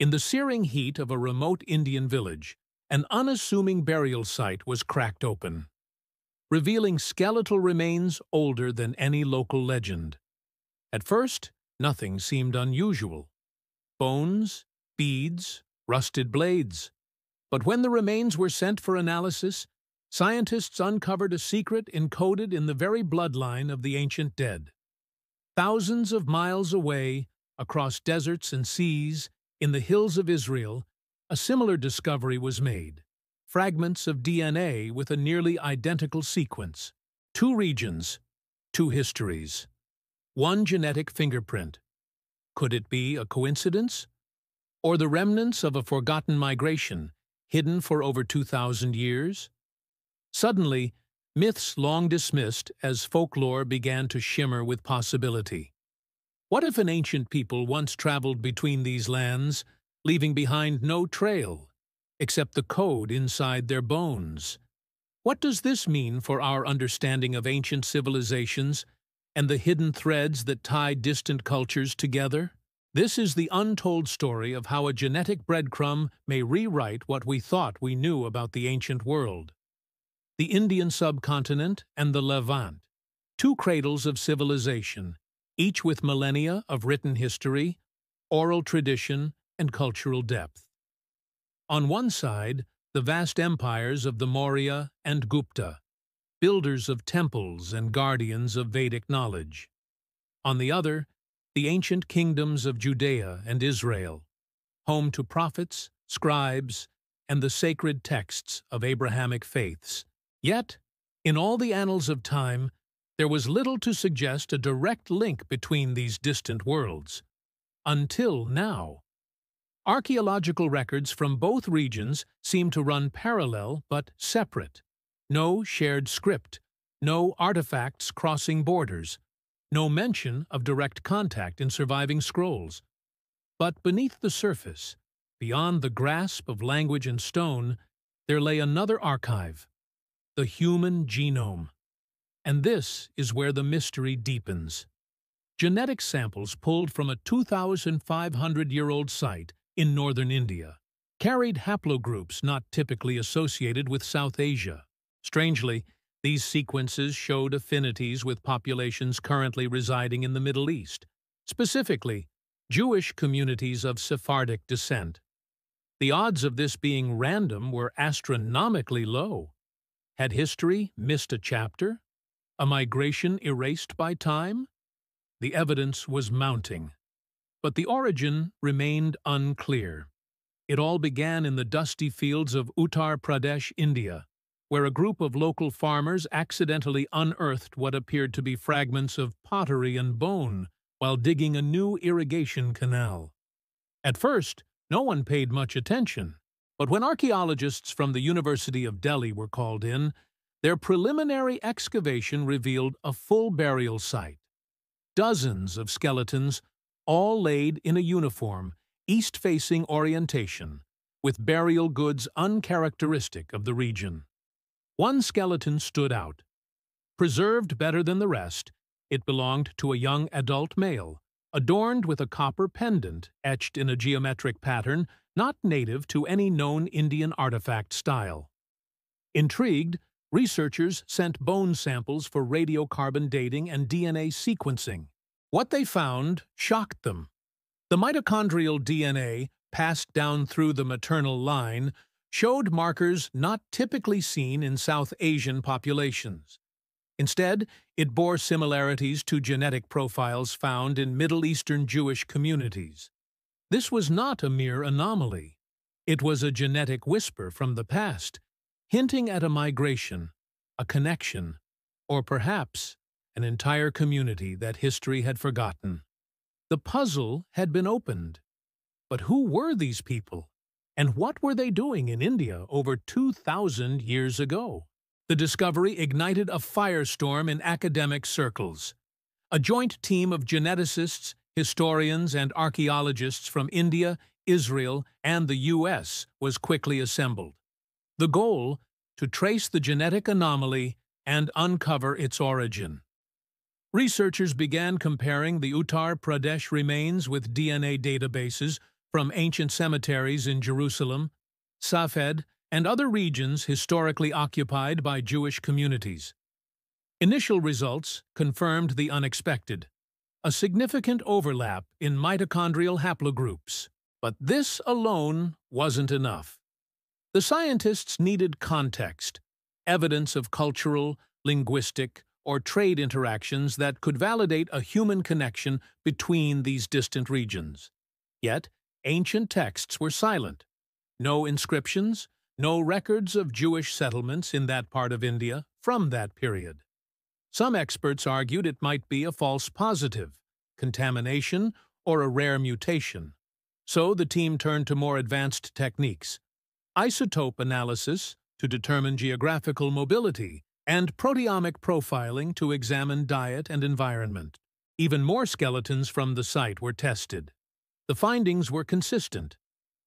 In the searing heat of a remote Indian village, an unassuming burial site was cracked open, revealing skeletal remains older than any local legend. At first, nothing seemed unusual. Bones, beads, rusted blades. But when the remains were sent for analysis, scientists uncovered a secret encoded in the very bloodline of the ancient dead. Thousands of miles away, across deserts and seas, in the hills of Israel, a similar discovery was made. Fragments of DNA with a nearly identical sequence. Two regions, two histories. One genetic fingerprint. Could it be a coincidence? Or the remnants of a forgotten migration, hidden for over 2,000 years? Suddenly, myths long dismissed as folklore began to shimmer with possibility. What if an ancient people once traveled between these lands, leaving behind no trail, except the code inside their bones? What does this mean for our understanding of ancient civilizations and the hidden threads that tie distant cultures together? This is the untold story of how a genetic breadcrumb may rewrite what we thought we knew about the ancient world the Indian subcontinent and the Levant, two cradles of civilization, each with millennia of written history, oral tradition, and cultural depth. On one side, the vast empires of the Maurya and Gupta, builders of temples and guardians of Vedic knowledge. On the other, the ancient kingdoms of Judea and Israel, home to prophets, scribes, and the sacred texts of Abrahamic faiths, Yet, in all the annals of time, there was little to suggest a direct link between these distant worlds. Until now. Archaeological records from both regions seem to run parallel but separate. No shared script, no artifacts crossing borders, no mention of direct contact in surviving scrolls. But beneath the surface, beyond the grasp of language and stone, there lay another archive, the human genome. And this is where the mystery deepens. Genetic samples pulled from a 2,500-year-old site in northern India carried haplogroups not typically associated with South Asia. Strangely, these sequences showed affinities with populations currently residing in the Middle East, specifically Jewish communities of Sephardic descent. The odds of this being random were astronomically low. Had history missed a chapter? A migration erased by time? The evidence was mounting. But the origin remained unclear. It all began in the dusty fields of Uttar Pradesh, India, where a group of local farmers accidentally unearthed what appeared to be fragments of pottery and bone while digging a new irrigation canal. At first, no one paid much attention. But when archaeologists from the University of Delhi were called in, their preliminary excavation revealed a full burial site. Dozens of skeletons, all laid in a uniform, east-facing orientation, with burial goods uncharacteristic of the region. One skeleton stood out. Preserved better than the rest, it belonged to a young adult male, adorned with a copper pendant etched in a geometric pattern not native to any known Indian artifact style. Intrigued, researchers sent bone samples for radiocarbon dating and DNA sequencing. What they found shocked them. The mitochondrial DNA, passed down through the maternal line, showed markers not typically seen in South Asian populations. Instead, it bore similarities to genetic profiles found in Middle Eastern Jewish communities. This was not a mere anomaly. It was a genetic whisper from the past, hinting at a migration, a connection, or perhaps an entire community that history had forgotten. The puzzle had been opened. But who were these people? And what were they doing in India over 2,000 years ago? The discovery ignited a firestorm in academic circles. A joint team of geneticists historians and archaeologists from India, Israel, and the U.S. was quickly assembled. The goal, to trace the genetic anomaly and uncover its origin. Researchers began comparing the Uttar Pradesh remains with DNA databases from ancient cemeteries in Jerusalem, Safed, and other regions historically occupied by Jewish communities. Initial results confirmed the unexpected, a significant overlap in mitochondrial haplogroups. But this alone wasn't enough. The scientists needed context, evidence of cultural, linguistic, or trade interactions that could validate a human connection between these distant regions. Yet, ancient texts were silent. No inscriptions, no records of Jewish settlements in that part of India from that period. Some experts argued it might be a false positive, contamination, or a rare mutation. So the team turned to more advanced techniques, isotope analysis to determine geographical mobility, and proteomic profiling to examine diet and environment. Even more skeletons from the site were tested. The findings were consistent.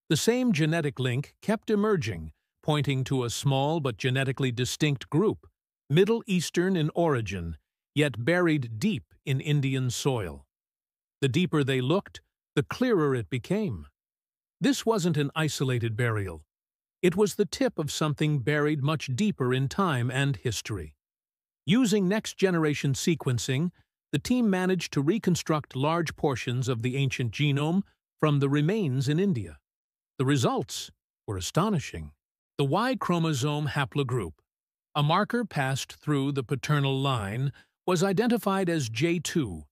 The same genetic link kept emerging, pointing to a small but genetically distinct group, Middle Eastern in origin, yet buried deep in Indian soil. The deeper they looked, the clearer it became. This wasn't an isolated burial. It was the tip of something buried much deeper in time and history. Using next-generation sequencing, the team managed to reconstruct large portions of the ancient genome from the remains in India. The results were astonishing. The Y chromosome haplogroup, a marker passed through the paternal line, was identified as J2,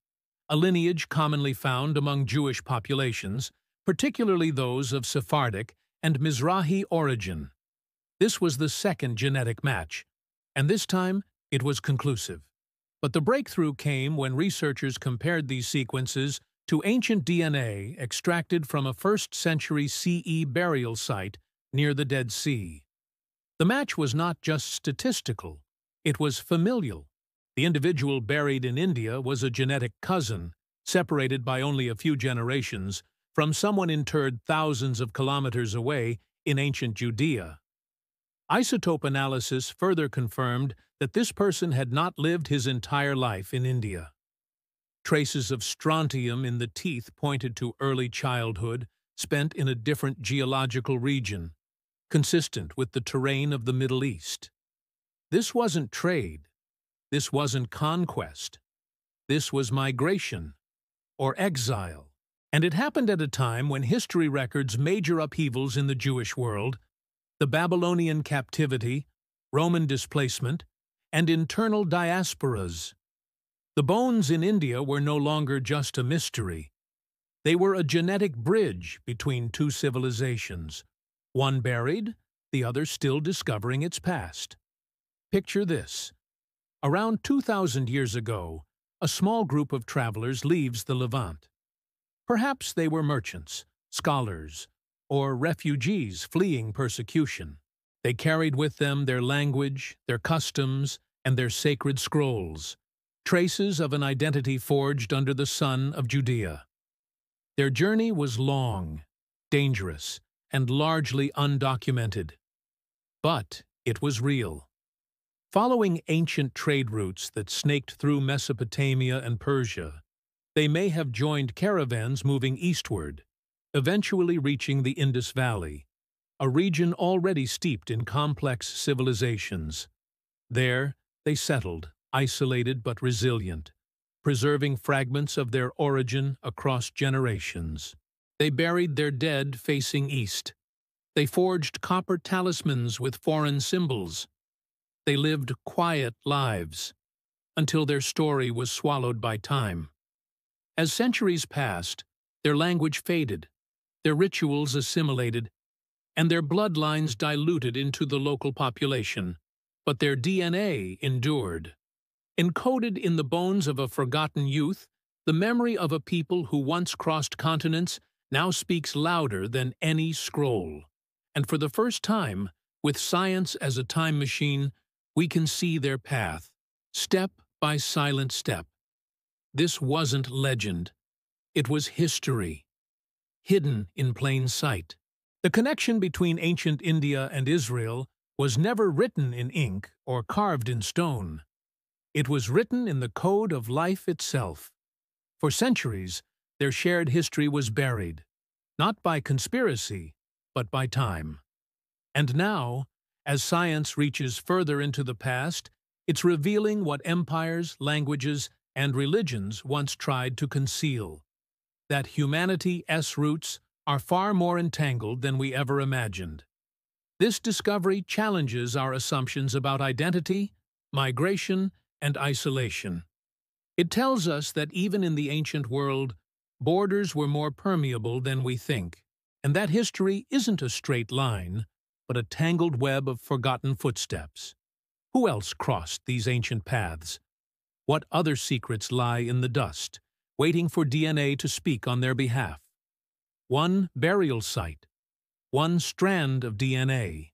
a lineage commonly found among Jewish populations, particularly those of Sephardic and Mizrahi origin. This was the second genetic match, and this time it was conclusive. But the breakthrough came when researchers compared these sequences to ancient DNA extracted from a 1st century CE burial site near the Dead Sea. The match was not just statistical, it was familial. The individual buried in India was a genetic cousin, separated by only a few generations, from someone interred thousands of kilometers away in ancient Judea. Isotope analysis further confirmed that this person had not lived his entire life in India. Traces of strontium in the teeth pointed to early childhood spent in a different geological region, consistent with the terrain of the Middle East. This wasn't trade, this wasn't conquest. This was migration, or exile. And it happened at a time when history records major upheavals in the Jewish world, the Babylonian captivity, Roman displacement, and internal diasporas. The bones in India were no longer just a mystery. They were a genetic bridge between two civilizations, one buried, the other still discovering its past. Picture this. Around 2,000 years ago, a small group of travelers leaves the Levant. Perhaps they were merchants, scholars, or refugees fleeing persecution. They carried with them their language, their customs, and their sacred scrolls, traces of an identity forged under the sun of Judea. Their journey was long, dangerous, and largely undocumented. But it was real. Following ancient trade routes that snaked through Mesopotamia and Persia, they may have joined caravans moving eastward, eventually reaching the Indus Valley, a region already steeped in complex civilizations. There, they settled, isolated but resilient, preserving fragments of their origin across generations. They buried their dead facing east. They forged copper talismans with foreign symbols, they lived quiet lives until their story was swallowed by time. As centuries passed, their language faded, their rituals assimilated, and their bloodlines diluted into the local population, but their DNA endured. Encoded in the bones of a forgotten youth, the memory of a people who once crossed continents now speaks louder than any scroll. And for the first time, with science as a time machine, we can see their path, step by silent step. This wasn't legend. It was history, hidden in plain sight. The connection between ancient India and Israel was never written in ink or carved in stone. It was written in the code of life itself. For centuries, their shared history was buried, not by conspiracy, but by time. And now, as science reaches further into the past, it's revealing what empires, languages, and religions once tried to conceal. That humanity's roots are far more entangled than we ever imagined. This discovery challenges our assumptions about identity, migration, and isolation. It tells us that even in the ancient world, borders were more permeable than we think, and that history isn't a straight line, but a tangled web of forgotten footsteps. Who else crossed these ancient paths? What other secrets lie in the dust, waiting for DNA to speak on their behalf? One burial site, one strand of DNA,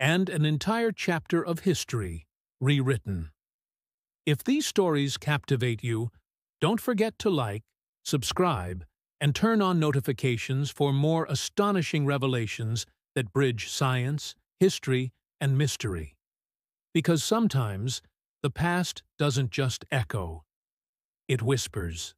and an entire chapter of history rewritten. If these stories captivate you, don't forget to like, subscribe, and turn on notifications for more astonishing revelations that bridge science, history, and mystery. Because sometimes the past doesn't just echo, it whispers.